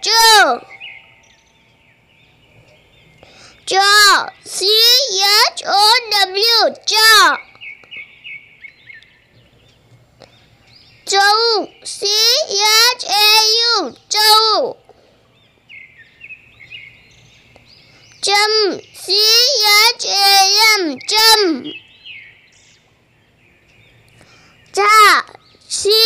chưa chưa C H O W cho châu C H A U châu châm C H A M châm cha C